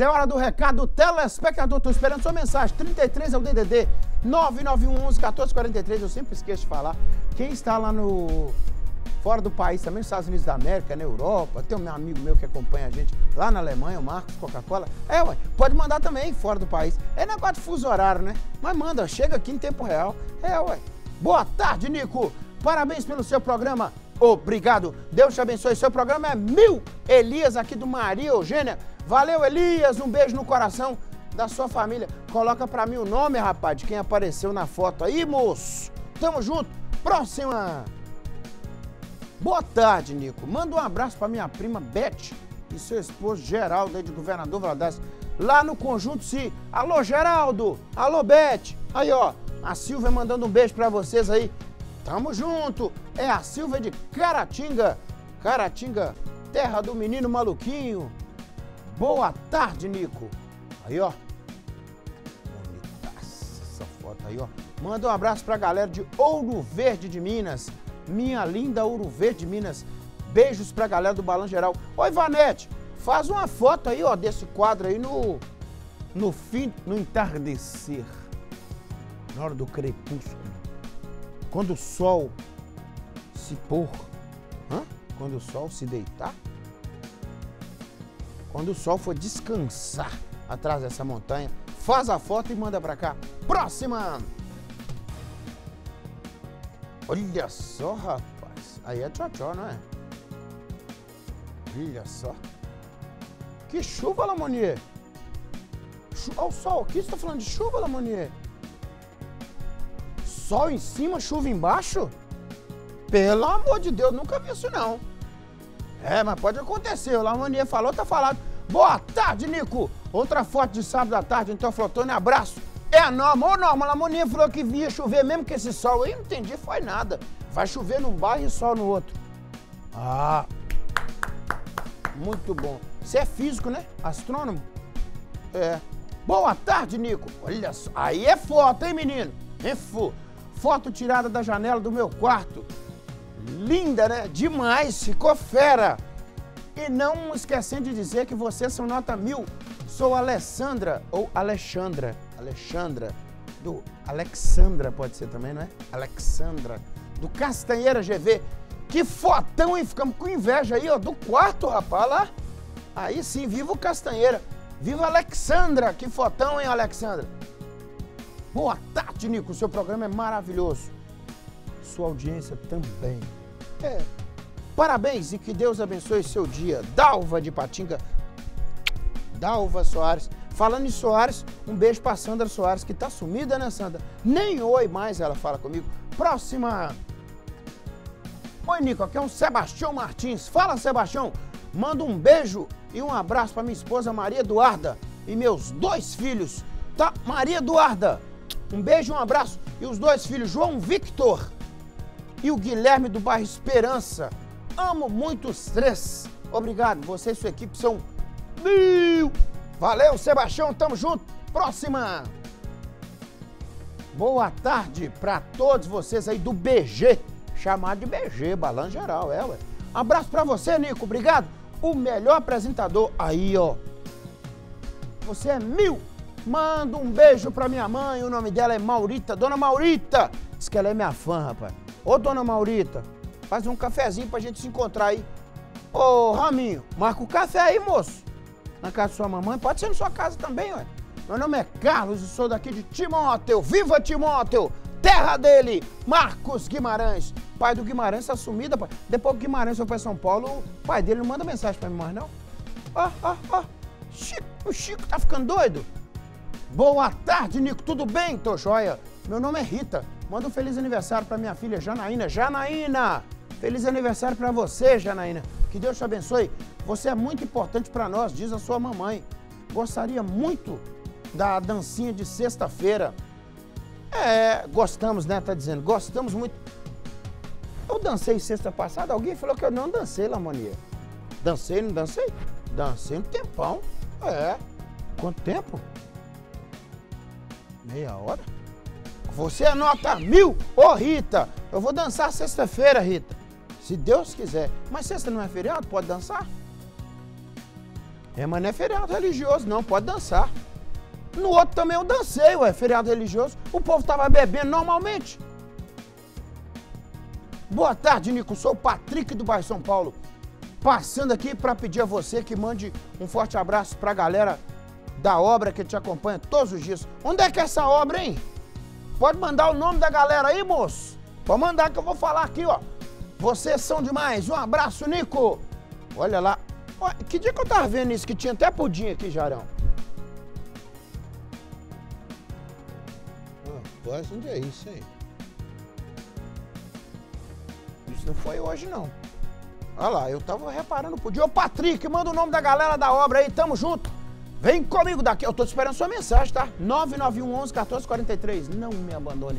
É hora do recado, telespectador, tô esperando sua mensagem. 33 é o DDD 99111 1443. Eu sempre esqueço de falar. Quem está lá no fora do país também, nos Estados Unidos da América, na Europa, tem um amigo meu que acompanha a gente lá na Alemanha, o Marcos Coca-Cola. É, ué, pode mandar também fora do país. É negócio de fuso horário, né? Mas manda, chega aqui em tempo real. É, ué. Boa tarde, Nico. Parabéns pelo seu programa. Obrigado. Deus te abençoe. Seu programa é Mil Elias aqui do Maria Eugênia. Valeu, Elias. Um beijo no coração da sua família. Coloca pra mim o nome, rapaz, de quem apareceu na foto aí, moço. Tamo junto. Próxima. Boa tarde, Nico. Manda um abraço pra minha prima Beth e seu esposo Geraldo, aí de Governador Valadares, lá no Conjunto Si. Alô, Geraldo. Alô, Beth. Aí, ó. A Silvia mandando um beijo pra vocês aí. Tamo junto. É a Silvia de Caratinga. Caratinga, terra do menino maluquinho. Boa tarde, Nico. Aí, ó. Bonitaça essa foto aí, ó. Manda um abraço pra galera de Ouro Verde de Minas. Minha linda Ouro Verde de Minas. Beijos pra galera do Balão Geral. Oi, Vanete. Faz uma foto aí, ó, desse quadro aí no, no fim, no entardecer. Na hora do crepúsculo. Quando o sol se pôr. Hã? Quando o sol se deitar quando o sol for descansar atrás dessa montanha, faz a foto e manda pra cá. Próxima! Olha só, rapaz. Aí é tchau-tchau, não é? Olha só. Que chuva, Lamonier. Olha o sol. Aqui você tá falando de chuva, Lamonier? Sol em cima, chuva embaixo? Pelo amor de Deus, nunca vi isso não. É, mas pode acontecer. O Lamonier falou, tá falado. Boa tarde, Nico. Outra foto de sábado à tarde, então, Flotone, abraço. É a Norma. Ô, Norma, Lamonier falou que via chover mesmo que esse sol aí. Não entendi, foi nada. Vai chover num bairro e sol no outro. Ah, muito bom. Você é físico, né? Astrônomo? É. Boa tarde, Nico. Olha só. Aí é foto, hein, menino? É fo... Foto tirada da janela do meu quarto. Linda, né? Demais. Ficou fera. E não esquecendo de dizer que vocês são nota mil. Sou Alessandra, ou Alexandra. Alexandra. Do Alexandra pode ser também, não é? Alexandra. Do Castanheira GV. Que fotão, hein? Ficamos com inveja aí, ó, do quarto, rapaz, lá. Aí sim, viva o Castanheira. Viva Alexandra. Que fotão, hein, Alexandra? Boa tarde, Nico. Seu programa é maravilhoso. Sua audiência também. É. Parabéns e que Deus abençoe seu dia. Dalva de Patinga. Dalva Soares. Falando em Soares, um beijo pra Sandra Soares, que tá sumida, né, Sandra? Nem oi mais ela fala comigo. Próxima. Oi, Nico, aqui é um Sebastião Martins. Fala, Sebastião. Manda um beijo e um abraço pra minha esposa Maria Eduarda e meus dois filhos. Tá? Maria Eduarda. Um beijo um abraço. E os dois filhos, João Victor e o Guilherme do bairro Esperança. Amo muito os três. Obrigado, você e sua equipe são mil. Valeu, Sebastião, tamo junto. Próxima. Boa tarde para todos vocês aí do BG, chamado de BG, Balan Geral, é, ué. Abraço para você, Nico, obrigado. O melhor apresentador aí, ó. Você é mil. Manda um beijo pra minha mãe, o nome dela é Maurita. Dona Maurita, diz que ela é minha fã, rapaz. Ô, dona Maurita, faz um cafezinho pra gente se encontrar aí. Ô, Raminho, marca o café aí, moço. Na casa de sua mamãe, pode ser na sua casa também, ué. Meu nome é Carlos e sou daqui de Timóteo. Viva Timóteo! Terra dele, Marcos Guimarães. Pai do Guimarães tá sumido, pai. Depois que o Guimarães foi pra São Paulo, o pai dele não manda mensagem pra mim mais, não. Ó, ó, ó. Chico, o Chico tá ficando doido? Boa tarde, Nico. Tudo bem? Tô joia. Meu nome é Rita. Manda um feliz aniversário para minha filha Janaína. Janaína! Feliz aniversário para você, Janaína. Que Deus te abençoe. Você é muito importante para nós, diz a sua mamãe. Gostaria muito da dancinha de sexta-feira. É, gostamos, né? Tá dizendo. Gostamos muito. Eu dancei sexta passada. Alguém falou que eu não dancei, Lamonia. Dancei, não dancei? Dancei um tempão. É. Quanto tempo? Meia hora? Você anota mil. Ô, oh, Rita, eu vou dançar sexta-feira, Rita. Se Deus quiser. Mas sexta não é feriado? Pode dançar? É, mas não é feriado religioso, não, pode dançar. No outro também eu dancei, ué, feriado religioso. O povo tava bebendo normalmente. Boa tarde, Nico. Sou o Patrick do bairro São Paulo. Passando aqui para pedir a você que mande um forte abraço para a galera da obra que te acompanha todos os dias. Onde é que é essa obra, hein? Pode mandar o nome da galera aí, moço? Pode mandar que eu vou falar aqui, ó. Vocês são demais. Um abraço, Nico. Olha lá. que dia que eu tava vendo isso? Que tinha até pudim aqui, Jarão. Rapaz, onde é isso, hein? Isso não foi hoje, não. Olha lá, eu tava reparando pro dia. Ô, Patrick, manda o nome da galera da obra aí, tamo junto. Vem comigo daqui, eu tô esperando sua mensagem, tá? 991 11 1443. Não me abandone.